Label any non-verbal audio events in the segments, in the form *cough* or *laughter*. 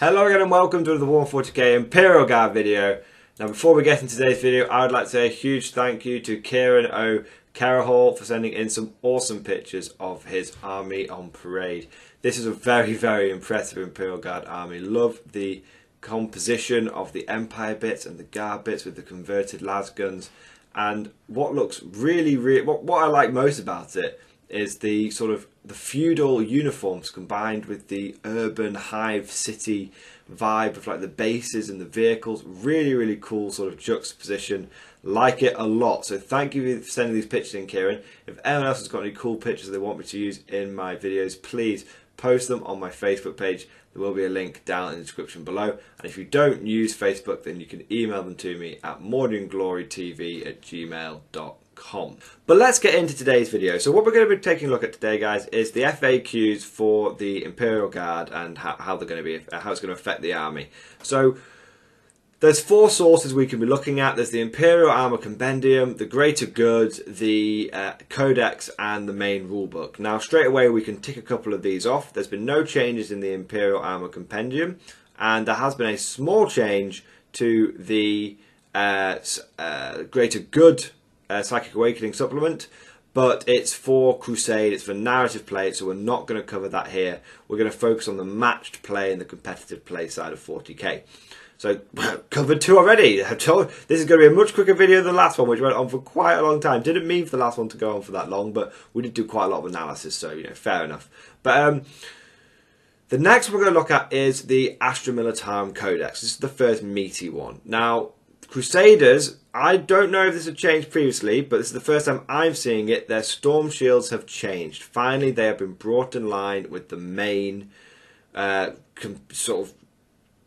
Hello again and welcome to the 140k Imperial Guard video. Now before we get into today's video, I would like to say a huge thank you to Kieran O. Carahall for sending in some awesome pictures of his army on parade. This is a very, very impressive Imperial Guard army. Love the composition of the Empire bits and the Guard bits with the converted las guns. And what looks really, really, what, what I like most about it is the sort of the feudal uniforms combined with the urban hive city vibe of like the bases and the vehicles. Really, really cool sort of juxtaposition. Like it a lot. So thank you for sending these pictures in, Kieran. If anyone else has got any cool pictures they want me to use in my videos, please post them on my Facebook page. There will be a link down in the description below. And if you don't use Facebook, then you can email them to me at mordianglorytv at gmail.com. But let's get into today's video. So what we're going to be taking a look at today, guys, is the FAQs for the Imperial Guard and how, how they're going to be, how it's going to affect the army. So there's four sources we can be looking at. There's the Imperial Armour Compendium, the Greater Good, the uh, Codex, and the main rulebook. Now, straight away, we can tick a couple of these off. There's been no changes in the Imperial Armour Compendium, and there has been a small change to the uh, uh, Greater Good uh, Psychic Awakening supplement, but it's for Crusade, it's for narrative play, so we're not going to cover that here. We're going to focus on the matched play and the competitive play side of 40k. So, *laughs* covered two already. *laughs* I told this is going to be a much quicker video than the last one, which went on for quite a long time. Didn't mean for the last one to go on for that long, but we did do quite a lot of analysis, so, you know, fair enough. But, um, the next we're going to look at is the Astra Militarum Codex. This is the first meaty one. Now, Crusaders, I don't know if this had changed previously, but this is the first time I'm seeing it. Their storm shields have changed. Finally, they have been brought in line with the main uh, sort of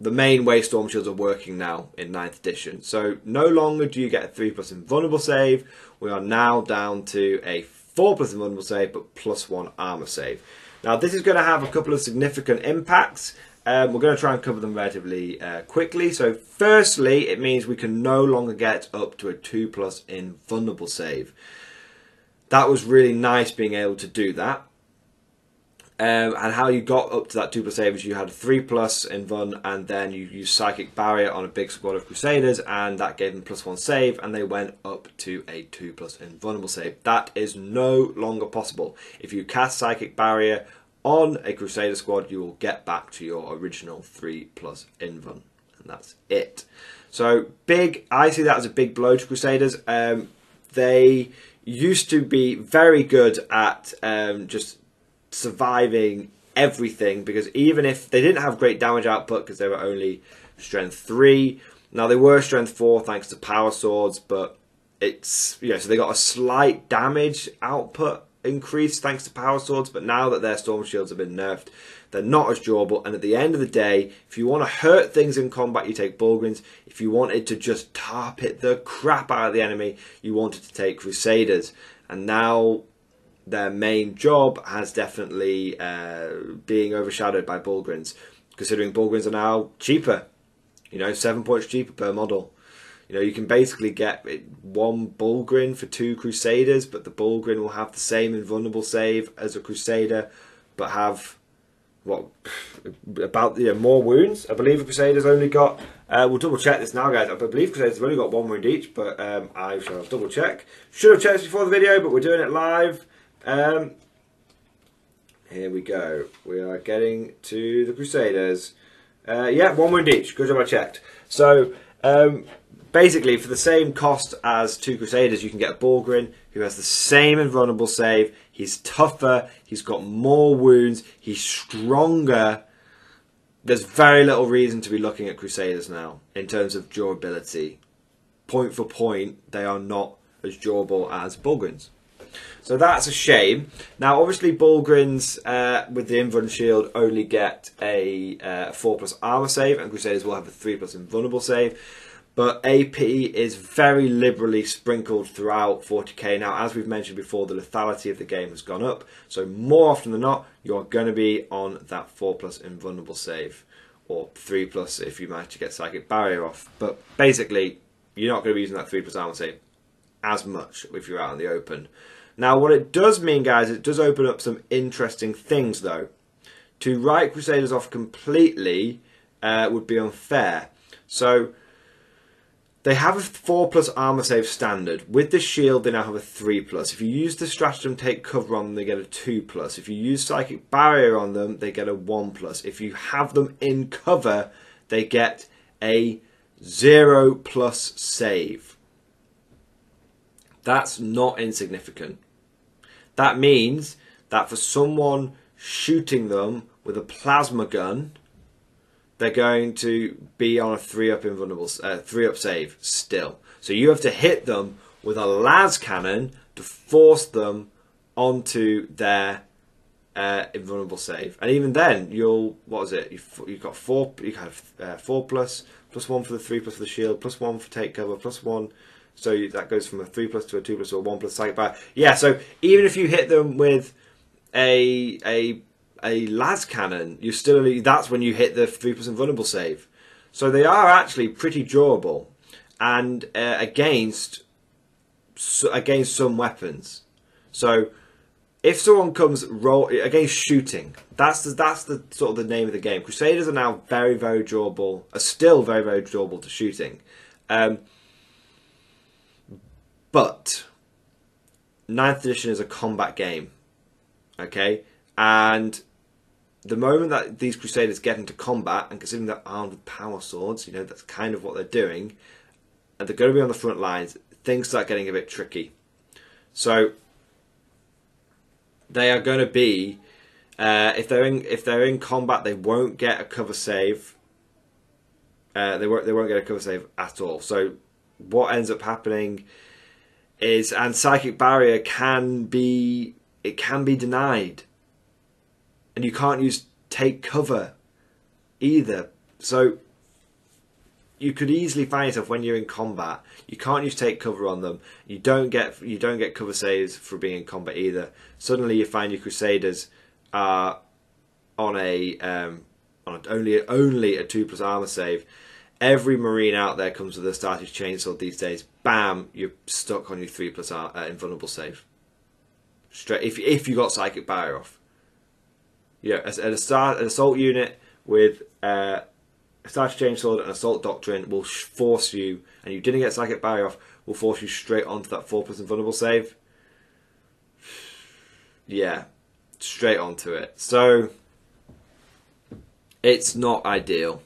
the main way storm shields are working now in 9th edition. So no longer do you get a 3 plus invulnerable save. We are now down to a 4 plus invulnerable save, but plus 1 armor save. Now this is going to have a couple of significant impacts. Um, we're going to try and cover them relatively uh, quickly. So firstly, it means we can no longer get up to a 2 plus invulnerable save. That was really nice being able to do that. Um, and how you got up to that 2 plus save is you had a 3 plus invuln and then you used Psychic Barrier on a big squad of Crusaders and that gave them plus 1 save and they went up to a 2 plus invulnerable save. That is no longer possible. If you cast Psychic Barrier on a Crusader squad, you will get back to your original 3 plus invuln. And that's it. So, big, I see that as a big blow to Crusaders. Um, they used to be very good at um, just surviving everything because even if they didn't have great damage output because they were only strength 3, now they were strength 4 thanks to power swords, but it's, you know, so they got a slight damage output increased thanks to power swords, but now that their storm shields have been nerfed, they're not as durable. And at the end of the day, if you want to hurt things in combat, you take Bullgryns. If you wanted to just tar pit the crap out of the enemy, you wanted to take Crusaders. And now their main job has definitely uh, being overshadowed by Bullgryns, considering Bullgryns are now cheaper. You know, seven points cheaper per model. You know, you can basically get one Bullgryn for two Crusaders, but the Bullgryn will have the same invulnerable save as a Crusader, but have what about you know, more wounds. I believe the Crusaders only got. Uh, we'll double check this now, guys. I believe Crusaders have only got one wound each, but um, I shall double check. Should have checked before the video, but we're doing it live. Um, here we go. We are getting to the Crusaders. Uh, yeah, one wound each. Good job, I checked. So. Um, basically, for the same cost as two Crusaders, you can get a Bullgryn who has the same invulnerable save. He's tougher. He's got more wounds. He's stronger. There's very little reason to be looking at Crusaders now in terms of durability. Point for point, they are not as durable as Bullgryns. So that's a shame. Now, obviously, Bullgryns uh, with the Invuln Shield only get a uh, 4 plus armor save, and Crusaders will have a 3 plus invulnerable save but AP is very liberally sprinkled throughout 40k. Now, as we've mentioned before, the lethality of the game has gone up, so more often than not, you're going to be on that 4 plus invulnerable save, or 3 plus if you manage to get Psychic Barrier off. But basically, you're not going to be using that 3 plus armor save as much if you're out in the open. Now, what it does mean, guys, it does open up some interesting things, though. To write Crusaders off completely uh, would be unfair. So they have a 4 plus armor save standard. With the shield, they now have a 3 plus. If you use the stratagem take cover on them, they get a 2 plus. If you use psychic barrier on them, they get a 1 plus. If you have them in cover, they get a 0 plus save. That's not insignificant. That means that for someone shooting them with a plasma gun, they're going to be on a three up invulnerable, uh, three up save still. So you have to hit them with a las cannon to force them onto their uh, invulnerable save. And even then, you'll what is it? You've, you've got four. You have uh, four plus plus one for the three plus for the shield, plus one for take cover, plus one. So you, that goes from a three plus to a two plus or a one plus psychic bar. Yeah. So even if you hit them with a a a las cannon, you still that's when you hit the three percent vulnerable save. So they are actually pretty durable, and uh, against against some weapons. So if someone comes roll against shooting, that's the, that's the sort of the name of the game. Crusaders are now very very durable, are still very very durable to shooting, um, but ninth edition is a combat game, okay, and the moment that these crusaders get into combat, and considering they're armed with power swords, you know, that's kind of what they're doing, and they're going to be on the front lines, things start getting a bit tricky. So they are going to be, uh, if they're in if they're in combat, they won't get a cover save. Uh, they won't they won't get a cover save at all. So what ends up happening is, and psychic barrier can be it can be denied and you can't use take cover either. So you could easily find yourself when you're in combat. You can't use take cover on them. You don't get you don't get cover saves for being in combat either. Suddenly you find your crusaders are on a um, on a, only only a two plus armor save. Every marine out there comes with a started chainsword these days. Bam, you're stuck on your three plus uh, invulnerable save. Straight if if you got psychic barrier off yeah, an, assault, an assault unit with uh, a starter chainsword and assault doctrine will force you, and you didn't get psychic barrier off, will force you straight onto that four plus vulnerable save. Yeah, straight onto it. So it's not ideal.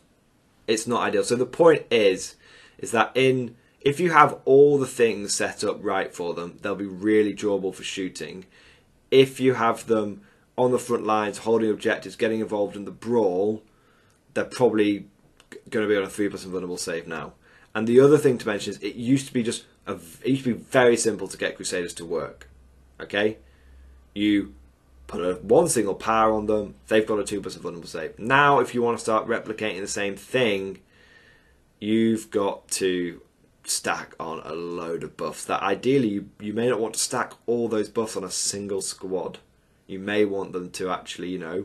It's not ideal. So the point is, is that in if you have all the things set up right for them, they'll be really durable for shooting. If you have them on the front lines, holding objectives, getting involved in the brawl, they're probably going to be on a three plus invulnerable save now. And the other thing to mention is it used to be just a, it used to be very simple to get Crusaders to work. Okay, you put a one single power on them, they've got a two plus invulnerable save. Now, if you want to start replicating the same thing, you've got to stack on a load of buffs that ideally you, you may not want to stack all those buffs on a single squad you may want them to actually, you know,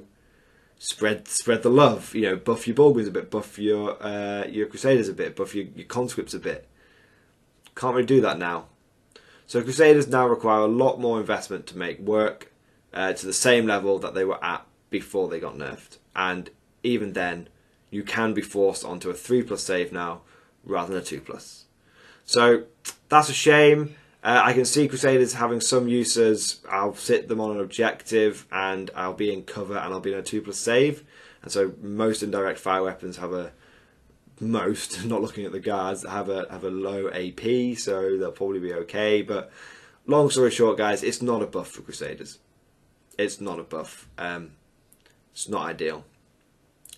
spread spread the love. You know, buff your Bullgryns a bit, buff your uh, your Crusaders a bit, buff your, your conscripts a bit. Can't really do that now. So Crusaders now require a lot more investment to make work uh, to the same level that they were at before they got nerfed. And even then, you can be forced onto a 3 plus save now rather than a 2 plus. So that's a shame. Uh, I can see Crusaders having some uses. I'll sit them on an objective and I'll be in cover and I'll be in a 2 plus save. And so most indirect fire weapons have a most, *laughs* not looking at the guards, have a have a low AP, so they'll probably be okay. But long story short, guys, it's not a buff for Crusaders. It's not a buff. Um, it's not ideal.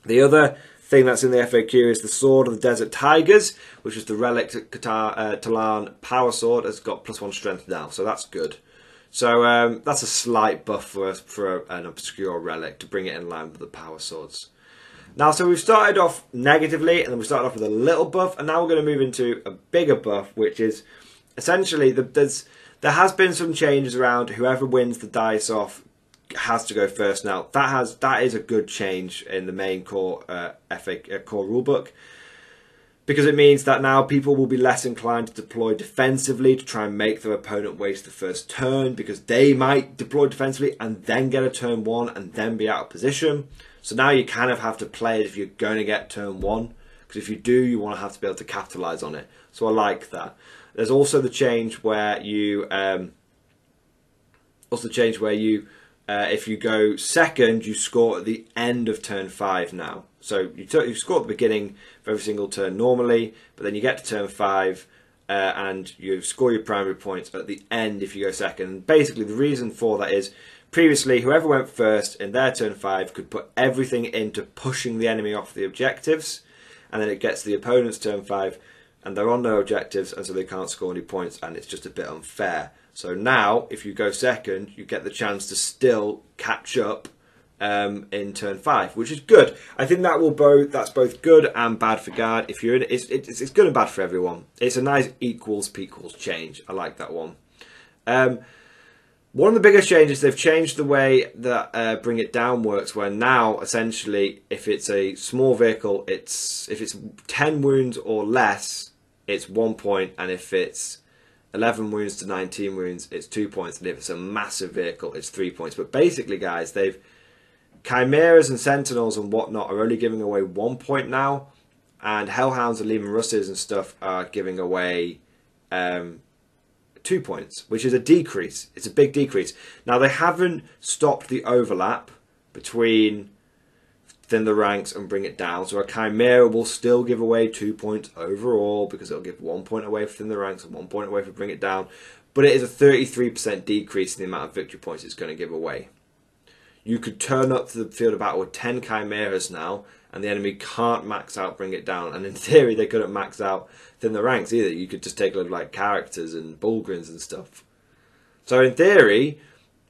The other thing that's in the FAQ is the Sword of the Desert Tigers, which is the relic Qatar, uh, Tallarn power sword, has got plus one strength now, so that's good. So um, that's a slight buff for, for an obscure relic to bring it in line with the power swords. Now, so we've started off negatively, and then we started off with a little buff, and now we're going to move into a bigger buff, which is essentially the, there's there has been some changes around. Whoever wins the dice off has to go first now. That has that is a good change in the main core uh, uh, core rulebook because it means that now people will be less inclined to deploy defensively to try and make their opponent waste the first turn because they might deploy defensively and then get a turn one and then be out of position. So now you kind of have to play it if you're going to get turn one, because if you do, you want to have to be able to capitalize on it. So I like that. There's also the change where you um, also the change where you uh, if you go second, you score at the end of turn five now. So you, t- you score at the beginning of every single turn normally, but then you get to turn five uh, and you score your primary points at the end if you go second. Basically, the reason for that is previously whoever went first in their turn five could put everything into pushing the enemy off the objectives, and then it gets the opponent's turn five and they're on no objectives, and so they can't score any points, and it's just a bit unfair. So now, if you go second, you get the chance to still catch up um, in turn five, which is good. I think that will both that's both good and bad for guard. If you're in, it's, it's it's good and bad for everyone. It's a nice equals equals change. I like that one. Um, one of the biggest changes they've changed the way that uh, bring it down works. Where now essentially, if it's a small vehicle, it's if it's ten wounds or less, it's one point, and if it's 11 wounds to 19 wounds, it's two points, and if it's a massive vehicle, it's three points. But basically, guys, they've chimeras and sentinels and whatnot are only giving away one point now, and hellhounds and Leman Russes and stuff are giving away um, two points, which is a decrease. It's a big decrease. Now they haven't stopped the overlap between thin the ranks and bring it down. So a Chimera will still give away two points overall because it'll give one point away for thin the ranks and one point away for bring it down. But it is a 33% decrease in the amount of victory points it's going to give away. You could turn up to the field of battle with 10 Chimeras now, and the enemy can't max out bring it down. And in *laughs* theory, they couldn't max out thin the ranks either. You could just take a load of like characters and bullgryns and stuff. So in theory,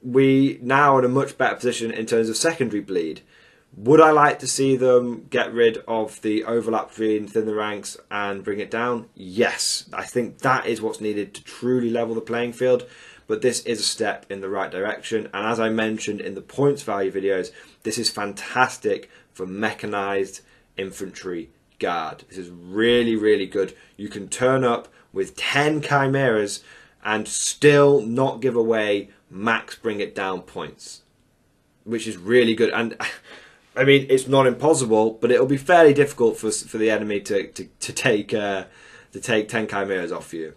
we now are in a much better position in terms of secondary bleed would I like to see them get rid of the overlap between thin the ranks and bring it down? Yes. I think that is what's needed to truly level the playing field. But this is a step in the right direction. And as I mentioned in the points value videos, this is fantastic for mechanized infantry guard. This is really, really good. You can turn up with 10 chimeras and still not give away max bring it down points, which is really good. And *laughs* I mean, it's not impossible, but it'll be fairly difficult for for the enemy to to, to take uh, to take ten chimeras off you.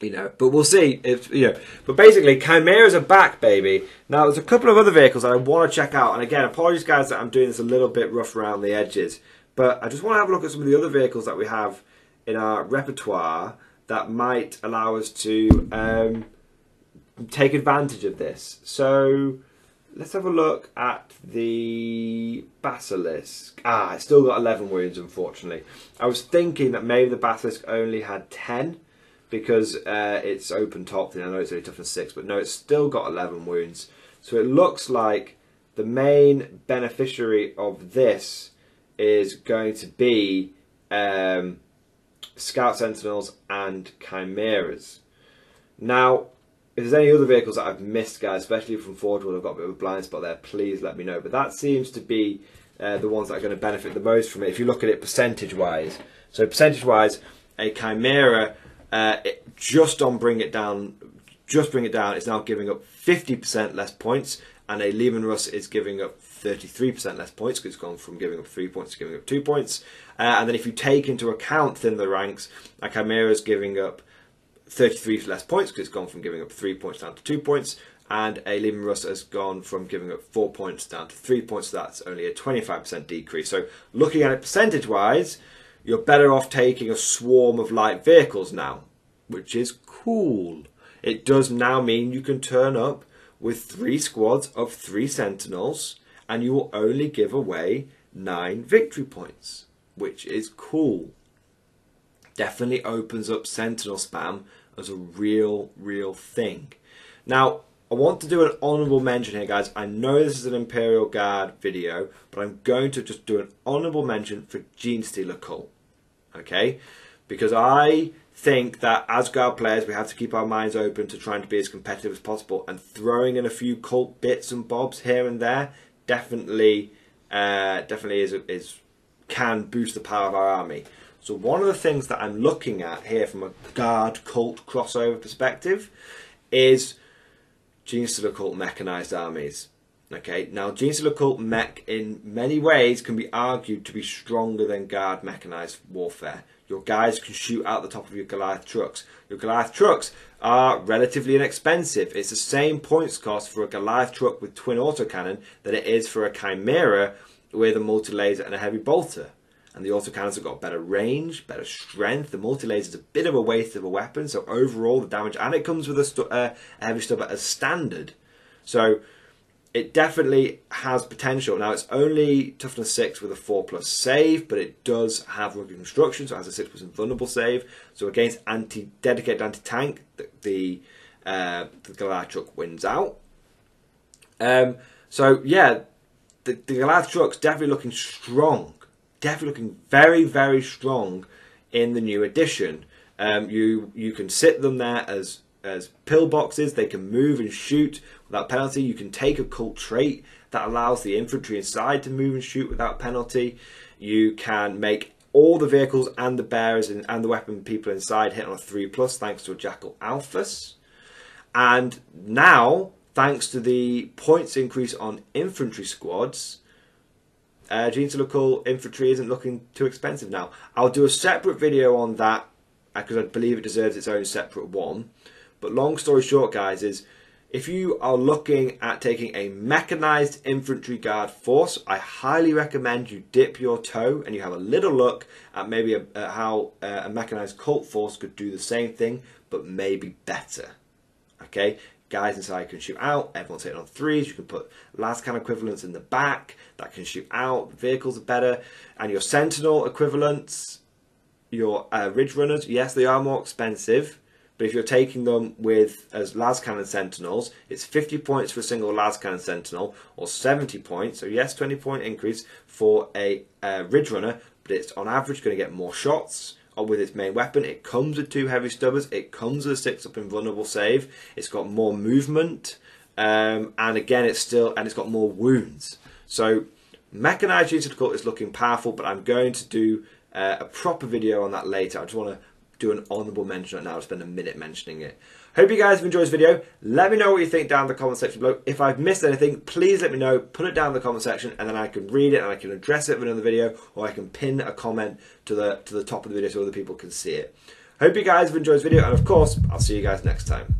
You know, but we'll see if you know. But basically, chimeras are back, baby. Now, there's a couple of other vehicles that I want to check out, and again, apologies, guys, that I'm doing this a little bit rough around the edges. But I just want to have a look at some of the other vehicles that we have in our repertoire that might allow us to um, take advantage of this. So let's have a look at the Basilisk. Ah, it's still got 11 wounds, unfortunately. I was thinking that maybe the Basilisk only had 10 because uh, it's open top. And I know it's only toughness 6, but no, it's still got 11 wounds. So it looks like the main beneficiary of this is going to be um, Scout Sentinels and Chimeras. Now, if there's any other vehicles that I've missed, guys, especially from Forge World, I've got a bit of a blind spot there, please let me know. But that seems to be uh, the ones that are going to benefit the most from it if you look at it percentage-wise. So percentage-wise, a Chimera, uh, it, just on Bring It Down, just Bring It Down, is now giving up 50% less points, and a Leman Russ is giving up 33% less points because it's gone from giving up 3 points to giving up 2 points. Uh, and then if you take into account thin the ranks, a Chimera is giving up 33 less points because it's gone from giving up 3 points down to 2 points. And a Leman Russ has gone from giving up 4 points down to 3 points. So that's only a 25% decrease. So looking at it percentage wise, you're better off taking a swarm of light vehicles now, which is cool. It does now mean you can turn up with three squads of three sentinels and you will only give away nine victory points, which is cool definitely opens up Sentinel spam as a real, real thing. Now, I want to do an honourable mention here, guys. I know this is an Imperial Guard video, but I'm going to just do an honourable mention for Genestealer Cult. Okay? Because I think that as Guard players, we have to keep our minds open to trying to be as competitive as possible, and throwing in a few cult bits and bobs here and there definitely, uh, definitely is, is can boost the power of our army. So one of the things that I'm looking at here from a guard cult crossover perspective is Genestealer cult mechanized armies. Okay, now Genestealer mech in many ways can be argued to be stronger than guard mechanized warfare. Your guys can shoot out the top of your Goliath trucks. Your Goliath trucks are relatively inexpensive. It's the same points cost for a Goliath truck with twin autocannon that it is for a Chimera with a multi-laser and a heavy bolter. And the autocannons have got better range, better strength. The multi-laser is a bit of a waste of a weapon, so overall the damage, and it comes with a, uh, a heavy stubber as standard. So it definitely has potential. Now it's only toughness six with a four plus save, but it does have rugged construction, so it has a six percent vulnerable save. So against anti dedicated anti tank, the the, uh, the wins out. Um, so yeah, the, the Goliath truck's definitely looking strong, definitely looking very very strong in the new edition. Um, you you can sit them there as as pillboxes. They can move and shoot without penalty. You can take a cult trait that allows the infantry inside to move and shoot without penalty. You can make all the vehicles and the bearers and, and the weapon people inside hit on a 3 plus thanks to a Jackal Alphus. And now, thanks to the points increase on infantry squads, uh, Genestealer infantry isn't looking too expensive now. I'll do a separate video on that because I believe it deserves its own separate one. But long story short, guys, is if you are looking at taking a mechanized infantry guard force, I highly recommend you dip your toe and you have a little look at maybe a, uh, how uh, a mechanized cult force could do the same thing, but maybe better. Okay, guys inside can shoot out. Everyone's hitting on threes. You can put lascan equivalents in the back that can shoot out. vehicles are better, and your sentinel equivalents, your uh, ridge runners. Yes, they are more expensive but if you're taking them with as lascannon sentinels, it's 50 points for a single lascannon sentinel, or 70 points. So yes, 20 point increase for a uh, ridge runner, but it's on average going to get more shots with its main weapon. It comes with two heavy stubbers. It comes with a six up invulnerable save. It's got more movement, um, and again, it's still and it's got more wounds. So mechanized Genestealer is looking powerful, but I'm going to do uh, a proper video on that later. I just want to do an honourable mention right now. I'll spend a minute mentioning it. Hope you guys have enjoyed this video. Let me know what you think down in the comment section below. If I've missed anything, please let me know. Put it down in the comment section and then I can read it and I can address it in another video or I can pin a comment to the, to the top of the video so other people can see it. Hope you guys have enjoyed this video and of course, I'll see you guys next time.